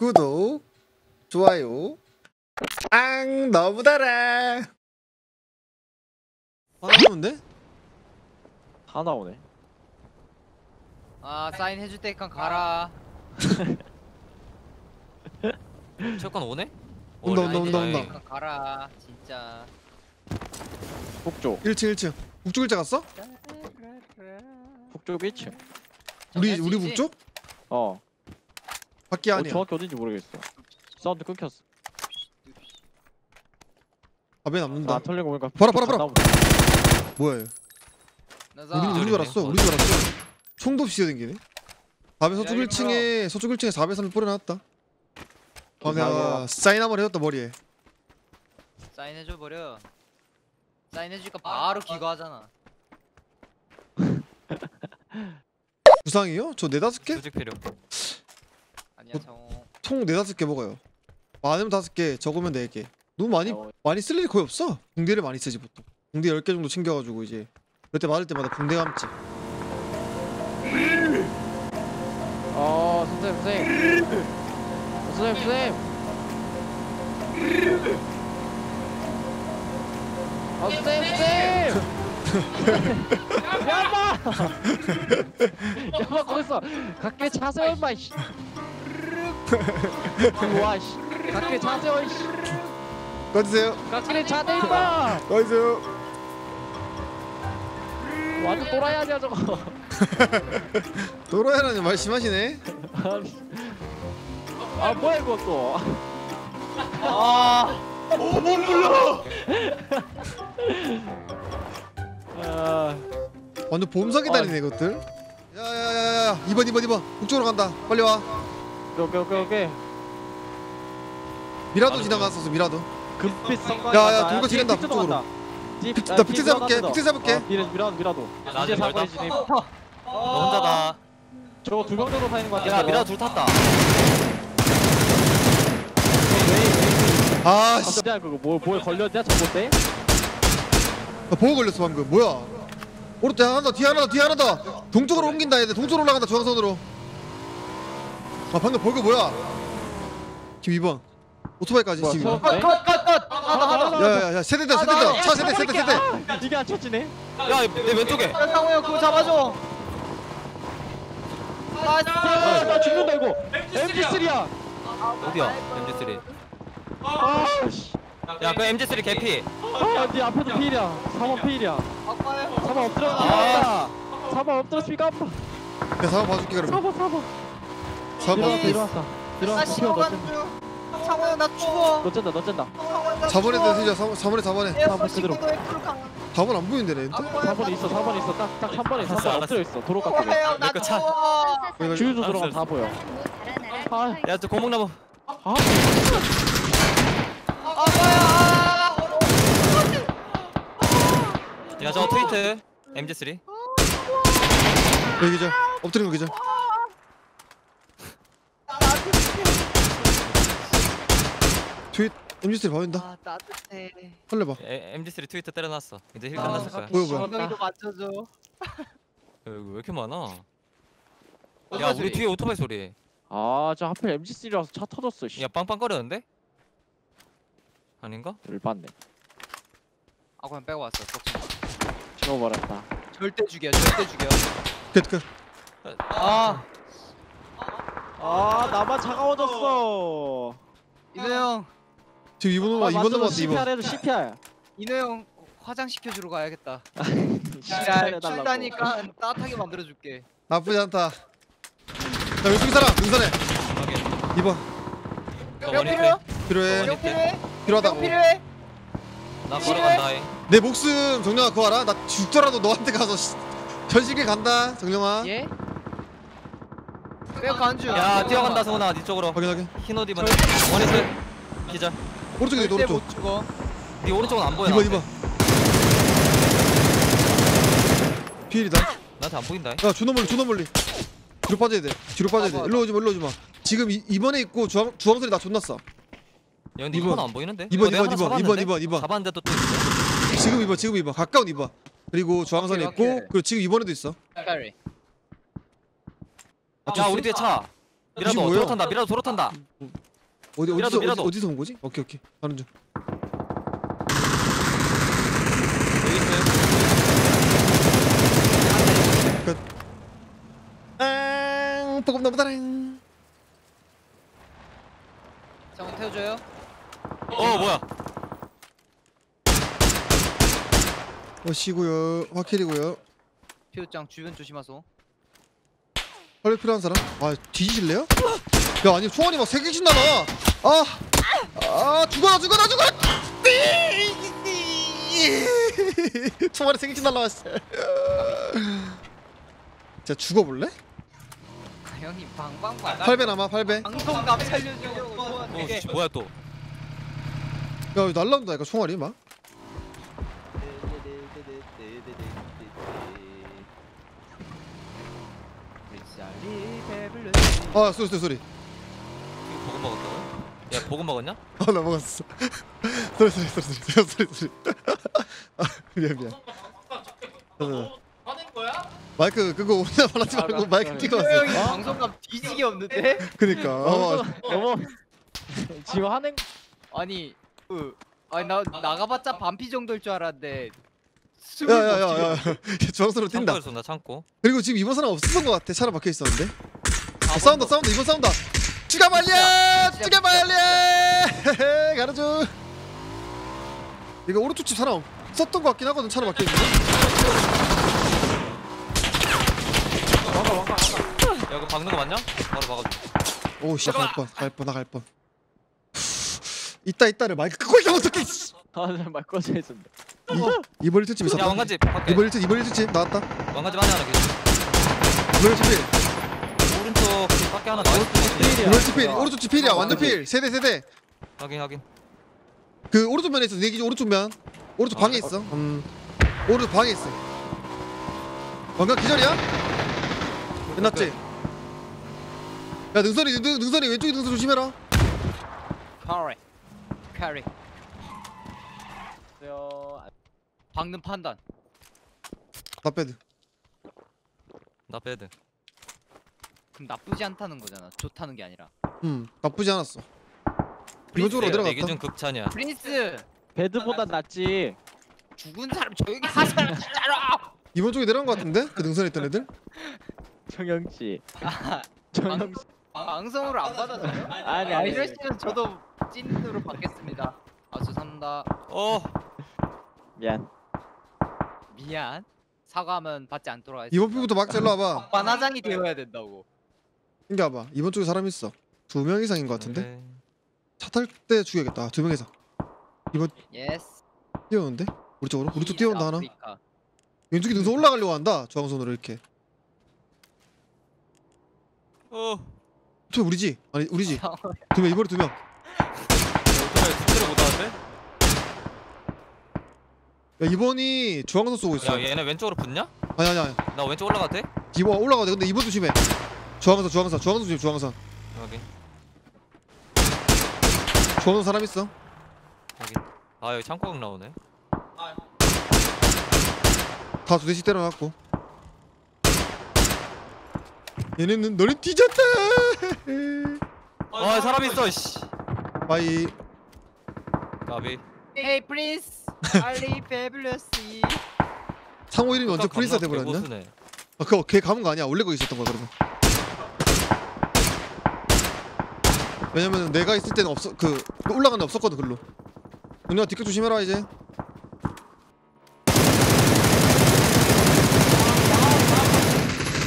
구독, 좋아요. 앙 너무 달아. 하나 나오는데? 다 나오네. 아 사인 해줄 때니까 가라 체육관 오네? 온다, 어, 온다, 온다. 온다. 그냥 가라 진짜 북쪽. 1층 1층. 북쪽 일자 갔어? 북쪽 1층. 우리 우리? 북쪽? 어. 밖에 어, 아니야. 정확히 어딘지 모르겠어. 사운드 끊겼어. 밥에 나 남는다. 털리고 보니까. 봐라, 봐라, 보다. 뭐야? 얘? 우리 우리 줄. 알았어. 어. 우리 줄 알았어. 총도 없이 뛰어댕기네. 밥에 서쪽 야, 1층에 서쪽 1층에 403을 뿌려놨다. 아 이상하다. 사인 한번 해줬다 머리에. 사인 해줘 버려 사인 해주니까 바로 기거하잖아 부상이요? 저 네다섯 개? 조직 필요. 아니야 뭐- 정호 총 네다섯 개 먹어요. 많으면 다섯 개, 적으면 네 개. 너무 많이 어, 많이 쓸 일이 거의 없어. 붕대를 많이 쓰지 보통. 붕대 10개 정도 챙겨가지고 이제 그때 맞을 때마다 붕대 감지. 어, 선생님, 선생님. 어, 선생님, 선생님. 아, 선생님, 선생님. 야마! 야마 거기서 각계 차세요, 임마. 씨. 와, 씨. 각계 차세요, 씨. 꺼주세요. 각계 차대, 임마. 꺼주세요. 완전 또라이 아니야, 저거. 도로야라니 말 심하시네. 아, 뭐야, 이거 또. 아, 완전 보험사 기다리네 이것들. 야야야야야 2번 2번 2번 북쪽으로 간다. 빨리 와. 오케이, 오케이, 오케이. 미라도 지나갔었어 미라도. 금빛 성광. 야, 야, 돌고 지른다, 북쪽으로. 나 픽트 잡을게, 픽트 잡을게. 어, 미라 미라도 미라도. 나 이제 지금 멀다. 진입. 너 혼자다. 저거 두명 정도 타는 것 같아. 야 미라 둘 탔다. 아 씨. 야 그거 뭐 뭐에 걸렸냐 저거 때? 나 보고 걸렸어 방금. 뭐야? 오른쪽 하나 더 뒤에 하나 더 뒤에 하나 더. 동쪽으로 옮긴다 얘들. 동쪽으로 올라간다 중앙선으로. 아 방금 볼거 뭐야? 지금 2번. 오토바이까지 뭐야 지금. 세웠네? 야야야 세대다 세대다 차 세대 세대 세대. 이게 안 쳐지네. 야 내 왼쪽에. 야 상호 형 그거 잡아줘 아, 나 죽는다 이거. MG3야. 어디야? MG3. 아 씨. 야 그 MG3 개피. 아 네 앞에도 피일이야. 3번 피일이야. 아빠야 3번 엎드려 피가 아파. 3번 엎드려 피가 아파. 내가 상황 봐줄게 그러면. 4번 4번. 4번 일어났다 일어났다. 나중 상호 형나 죽어 너 쩐다 너 쩐다. 4번에 대세죠 4번에 4번에. 에어컨 그대로. 4번 안 보이는데 렌트? 4번 있어 4번 있어 딱 딱 3번에 있어. 알았어, 3번 알았어. 엎드려 있어. 도로 깎고. 내거 차. 죽어 주유소 알았어, 들어가면 다 보여. 아, 야 저 고목나무. 아, 아빠야 야저 트위트. MG3. 여기죠 엎드린 거 기죠 트윗 MG3 봐준다 아 따뜻해 헐레봐 에, MG3 트위트 때려놨어. 이제 힐 끝났을 거야. 뭐야, 뭐야. 엉덩이도 맞춰줘 야, 이거 왜 이렇게 많아? 야 오토바이 우리 소리. 뒤에 오토바이 소리. 아, 저 하필 MG3라서 차 터졌어. 씨. 야 빵빵거리는데? 아닌가? 열받네. 아 그냥 빼고 왔어. 죽어버렸다. 절대 죽여 절대 죽여 끝끝 아 아, 나만 차가워졌어. 인호 형 지금 2번 넘어 2번 넘어왔어 2번 CPR 해줘, CPR. 인호 형 화장 시켜주러 가야겠다 CPR 해달라고. 춥다니까 따뜻하게 만들어줄게 나쁘지 않다 자 왼쪽이 사람 능선에 확인. 2번 너형 원히트. 필요해? 필요해? 필요하다고 형 필요해? 나 걸어간다. 이. 내 목숨 정령아 그거 알아? 나 죽더라도 너한테 가서 씨, 전시길 간다 정령아 예? 빼고 간주 야 뛰어간다 승훈아 네 쪽으로. 확인 확인 흰옷 입은 원히트. 기절. 오른쪽에 있다 오른쪽 못 죽어 네 오른쪽은 안 보여. 2번 나한테. 2번 피일이다 나한테 안 보인다. 이. 야 존나 멀리 존나 멀리 뒤로 빠져야 돼 뒤로 빠져야 돼 아, 일로 오지 마 일로 오지 마 지금 이, 2번에 있고 주황, 주황선이 나 존나 싸 야 근데 이번. 이번 안 보이는데? 이번, 이거 내가 이번, 하나 이번, 잡았는데? 이번, 이번. 잡았는데 또또 있어. 지금 2번 지금 2번 가까운 2번 그리고 주황선에 오케이, 있고 오케이. 그리고 지금 2번에도 있어 까리 아, 야 우리 뒤에 차. 미라도? 도로 탄다 미라도 도로 탄다 어디 미라도, 어디서 미라도. 어디, 어디 서 온 거지? 오케이 오케이 가는 중. 여기 있어요 아, 보급 넘어다랑. 잠깐 태워줘요. 어 뭐야 어시고요. 화킬이고요. 피우짱 주변 조심하소. 빨리 필요한 사람? 아 뒤지실래요? 야 아니 총알이 막 세 개씩 나가. 아, 아 죽어라 죽어라 죽어라. 총알이 세 개씩 날라왔어. 자 죽어볼래? 아, 형님 방방방. 8배 남아 8배. 방송감 살려줘. 어 씨, 뭐야 또 야 이거 날라온다 이거 총알이 막. 아 소리 소리 소리. 야 보고 먹었냐? 아 나 먹었어. 소리 소리 소리 소리 소리 소리. 아 미안 미안. 어. 마이크 그거 오리나 말하지 말고 알았어, 마이크. 끼고 형이 왔어. 방송감 뒤지게 없는데? 그니까. 어, 너무 지금 하는 아니 그 아니 나 나가봤자 반피 정도일 줄 알았는데. 야야야야. 주황수로 뛴다. 창고에서 쏜다 창고 그리고 지금 이번 사람 없었던 것 같아. 차로 박혀 있었는데. 멈추- 어, 싸운다 싸운다 이번 싸운다. 추가 말려. 추가 말려. 가는 중. 이거 오른쪽 집 사람 썼던 것 같긴 하거든. 차로 박혀 있는. 왕가 왕가 왕가 야 이거 박는 거 맞냐? 바로 박아줘 오씨 갈 뻔. 갈 뻔. 나갈 뻔. 이따 이따를 마이크 끄고 있으면 어떡해. 씨. 아말 꺼져 있었네 이- 이번 1트 집야 있었다. 왕가집 밖에 이번 1트 이번 1트 집 나왔다. 왕가집 안에 하나 계시 이번 1트 필. 밖에 하나 필이야. 이번 1트 필. 오른쪽 집 필이야. 완전 필. 세대 세대. 확인 확인 그 오른쪽 면에 있어. 내 기준 오른쪽 면. 오른쪽 아, 방에 그래? 있어. 음. 오른쪽 방에 있어. 뭔가 기절이야? 끝났지? 야 능선이 능, 능선이 왼쪽에 능선 조심해라. 카레. 카레. 요 박는 판단. 나 빼드. 나 빼드 그럼 나쁘지 않다는 거잖아. 좋다는 게 아니라. 음 나쁘지 않았어. 이번 쪽으로 내 내려갔다. 기준 극찬이야 프린스 배드보다 낫지 죽은 사람 조용히 진짜로. 이번 쪽에 내려간 것 같은데? 그 능선에 있던 애들? 정영씨 아, 정영 씨 방송으로 안 받아줘요? 아니 아 아니 이러시면 저도 찐으로 받겠습니다. 아 죄송합니다. 어 미안 미안. 사과하면 받지 않도록 하겠습니다. 이번 피부터 막 잘라 와봐. 관화장이 되어야 된다고. 이게 와봐. 이번 쪽에 사람 있어. 두 명 이상인 것 같은데? 네. 차탈 때 죽여야겠다. 두 명 이상. 예스. 뛰어오는데? 우리 쪽으로? 우리 쪽 뛰어온다 하나? 아프리카. 왼쪽에 능선 올라가려고 한다. 저항선으로 이렇게. 어저 우리지? 아니 우리지? 두 명 이번에 두 명. 오토바이 스피드를 못 하는데? 야 이번이 중앙선 쏘고 있어. 야 얘네 왼쪽으로 붙냐? 아니 아니 아니. 나 왼쪽 올라가도 돼? 이번 올라가야 돼. 근데 이번 조심해. 중앙선 중앙선 중앙선 조심 중앙선. 여기 중앙선 사람 있어. 여기 아 여기 창고각 나오네 다 두 대씩 때려놨고. 얘네는 너네 뒤졌다. 아 사람 있어 씨 바이. 까비 헤이 프린스. 알리 페블러스. 상호 이름이 언제 아까 프린스가 돼버렸냐? 아 그거 걔 감은 거 아니야. 원래 거기 있었던 거야 그러면. 왜냐면 내가 있을 때는 없어 그 올라간 데 없었거든 글로. 은혜야 뒷길 조심해라 이제.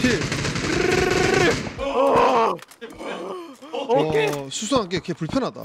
필. 어, 수수한 게 걔 불편하다.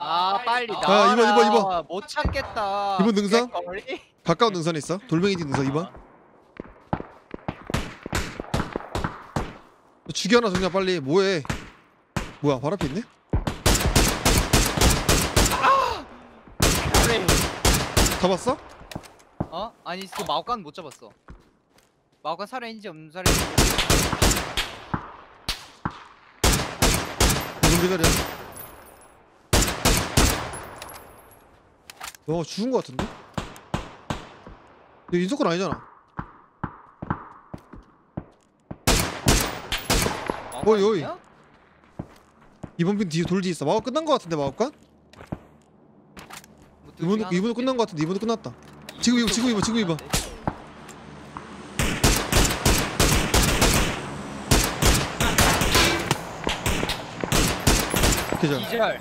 아 빨리 야, 나와라. 이번, 이번, 이번. 못 참겠다. 이번 능선? 가까운 능선에 있어. 돌멩이 뒤 능선 2번. 죽여놔 정냐 빨리. 뭐해? 뭐야 바로 앞에 있네? 잡았어? 어? 아니 그 마오카는 못 잡았어. 마오카 살아있는지 없는 살아있는지. 무슨 기다려? 너 죽은 거 같은데? 이거 인석건 아니잖아. 어이 어이 이번 빈 뒤에 돌지 있어 마법 끝난 거 같은데 마법관? 뭐 이번 이번도 끝난 거 같은데 이번도 끝났다 지금 입어, 지금 입어, 지금 입어. 계절 기절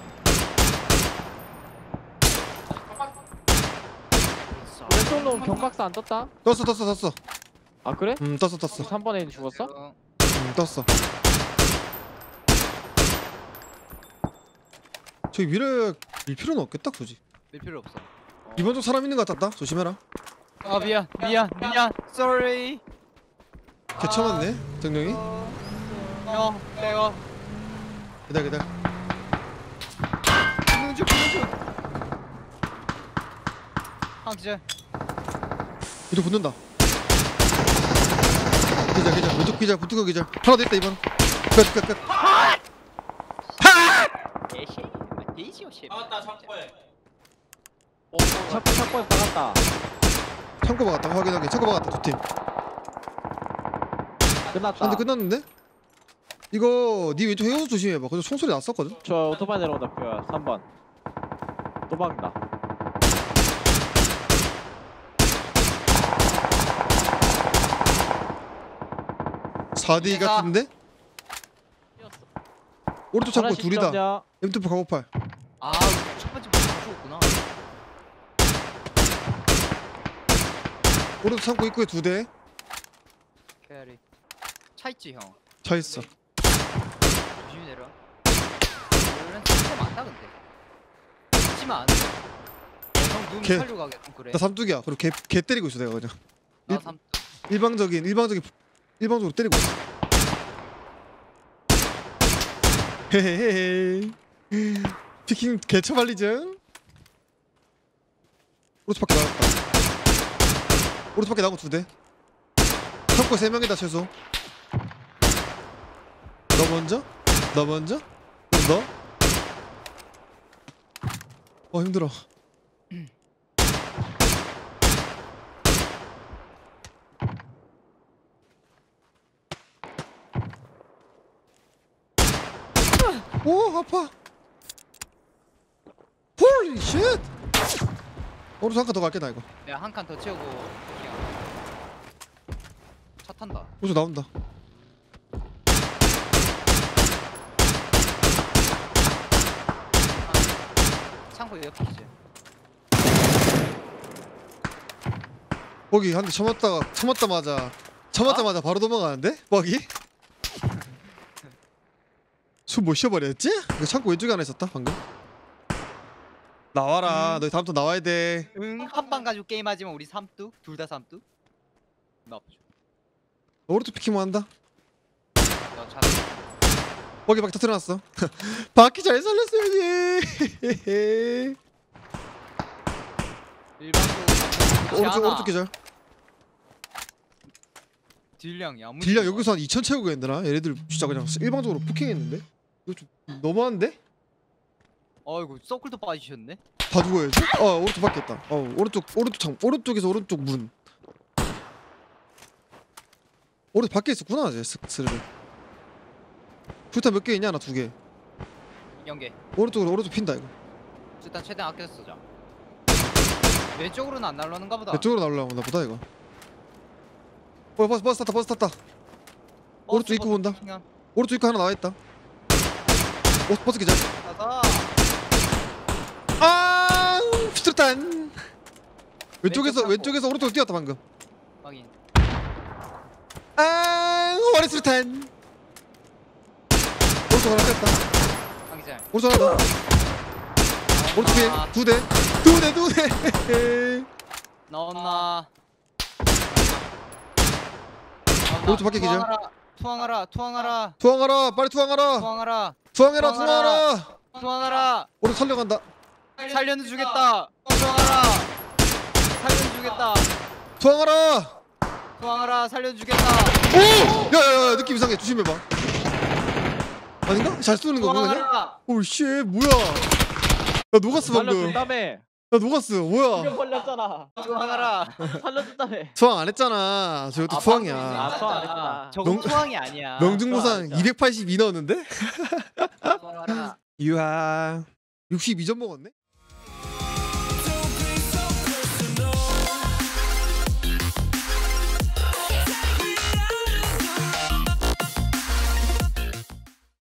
왼쪽 놈 경각사 안 떴다? 떴어 떴어 떴어 아 그래? 음 떴어 떴어 3번에 죽었어? 음 떴어 저기 위를 밀 필요는 없겠다 굳이. 밀 필요 없어. 이번 쪽 사람 있는 거 같았다. 조심해라. 아 미안 미안 미안. Sorry. 개쳐맞네 정령이. 형 내가 기다려 기다려. 붙는 중 붙는 중 황기절. 이쪽 붙는다. 기자 기자 왼쪽 기자 붙은 거 기자 하나 더 있다 이번. 끝끝끝. 대시 대시오 씨 아따 창고에. 차고 차고에 박았다. 창고 박았다. 확인하게. 창고 박았다 두팀. 끝났다. 한대 끝났는데? 이거 네 왼쪽 해우소 조심해봐. 그래서 총소리 났었거든? 저 오토바이 내려온다 뼈야 3번. 또 박는다. 4D 얘가- 같은데? 오른쪽 창고 둘이다. 던져. M2 가고팔 아 첫 번째 다 죽었구나. 오른쪽 창고 입구에 두대차 캐리. 차 있지 형? 있어. 조심히 내려. 원래는 진짜 많다 근데. 있지만 형눈 걔- 살려 가게 좀 그래. 나 삼뚝이야. 그리고 개, 개 때리고 있어 내가 그냥. 나 일- 삼 일방적인 일방적인 일방적으로 때리고 있어. 헤헤헤헤 피킹 개처 말리죠 오른쪽 밖에 나갔다 오른쪽 밖에 나고 두대 창고 세 명이다 최소 너 먼저? 너 먼저? 너? 어 힘들어 오 아파 쉣 오른쪽 한칸더 갈게 나 이거. 내가 한 칸 더 채우고 그냥 차 탄다. 오른쪽 나온다. 창고 옆에 이제 거기 한 대 쳐맞다가 쳐맞다마자 쳐맞자마자 바로 도망가는데? 뻑이? 숨못 쉬어버렸지? 이거 창고 왼쪽에 하나 있었다 방금 나와라. 너희 다음부터 나와야 돼. 응 한 방 가지고 게임하지만 우리 삼뚝? 둘 다 삼뚝? 나쁘죠. 오른쪽 peeking만 한다. 너차 뻑이 밖에 터트려놨어. 바퀴 잘 살렸어야지 일반적으로 오른쪽 오른쪽 기절. 딜량 야무 딜량 여기서 한 2천 채우고 했더라 얘네들 진짜 그냥 일방적으로 폭행했는데? 이거 좀 너무한데? 어이구 서클도 빠지셨네? 다 죽어야지? 어 오른쪽 밖에 있다. 어 오른쪽 오른쪽 창 오른쪽에서 오른쪽 문 오른쪽 밖에 있었구나 쟤 스- 스르르 풀탄 몇개 있냐 나 두 개. 연계 오른쪽으로 오른쪽 핀다 이거. 일단 최대한 아껴서 쓰자. 왼쪽으로는 안 날라오는가 보다. 이쪽으로 날라오나 보다 이거. 어 버스 버스 탔다 버스 탔다. 오른쪽 입구 본다. 오른쪽 입구 하나 나와 있다. 오 버스 기절. 가자 아 피트탄. 왼쪽에서 왼쪽 왼쪽에서 오른쪽으로 뛰었다 방금. 확인. 아 와리 수류탄 오른쪽 하나 뺐다. 황기잘 오른쪽 하나 더. 오른쪽 뒤에 두대. 두 대 두 대. 나왔나. 오른쪽 밖에 기절. 투항하라 투항하라. 투항하라 빨리 투항하라. 투항하라. 투항해라 투항하라. 투항하라. 투항하라. 오른쪽 살려간다 살려는 주겠다. 투항하라. 살려는 주겠다. 투항하라. 투항하라. 살려는 주겠다. 오! 야야야 느낌 이상해. 조심해봐. 아닌가? 잘 쏘는 거 그거 아니야? 투항하라. 오씨 뭐야? 야 녹았어 방금. 나 녹았어. 뭐야? 이거 걸렸잖아. 투항하라. 살려준다며. 투항 안 했잖아. 저것도 아, 투항이야. 아, 투항 안. 저건 명- 투항이 아니야. 명중무상 투항 282 넣었는데? 유하. 62점 먹었네?